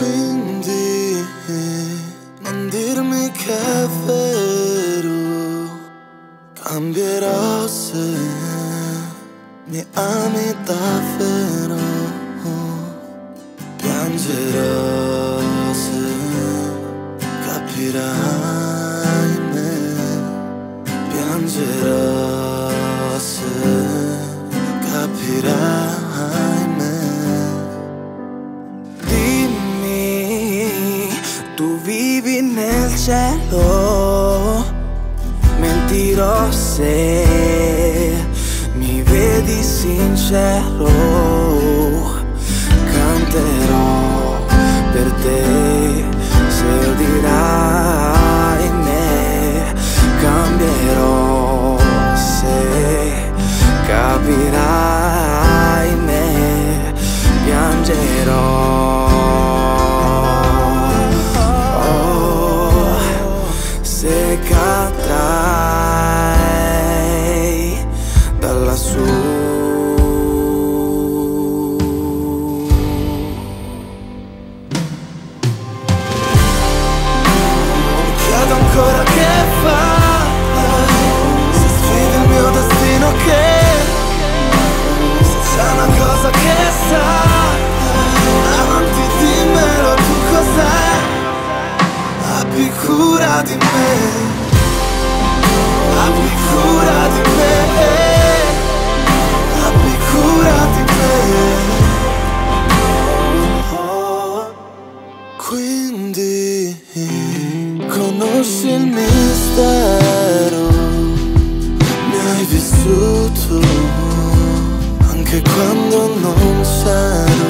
왠지 만들음의 내 암이 따페로 변질었어 cielo mentirò se mi vedi sincero. Canterò cura di me. Abbi cura di me. Abbi cura di me. Quindi conosci il mistero. Mi hai vissuto anche quando non c'ero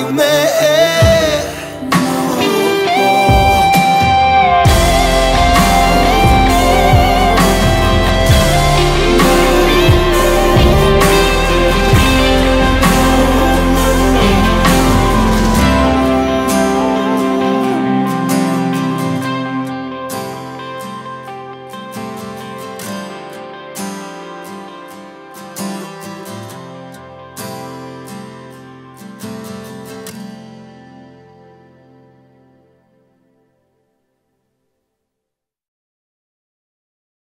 cura